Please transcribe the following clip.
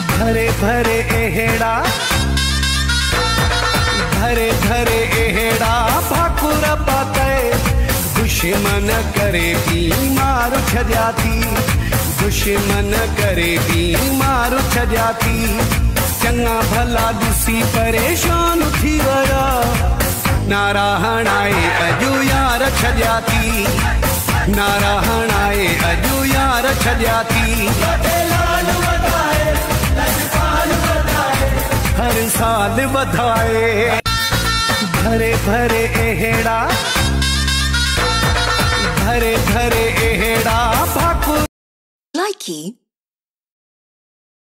भरे भरे एहेड़ा भरे भरे एहेड़ा, भाकुर पाते दुश्मन करे बीमार छजाती, दुश्मन करे बीमार छजाती, चंगा भला दिसी परेशान थी वया नारायण आए अजू यार छजाती नारायण आए अजू यार छजाती। साल बधाए। भरे भरे एहेड़ा। भरे भरे एहेड़ा। भाकुर Likey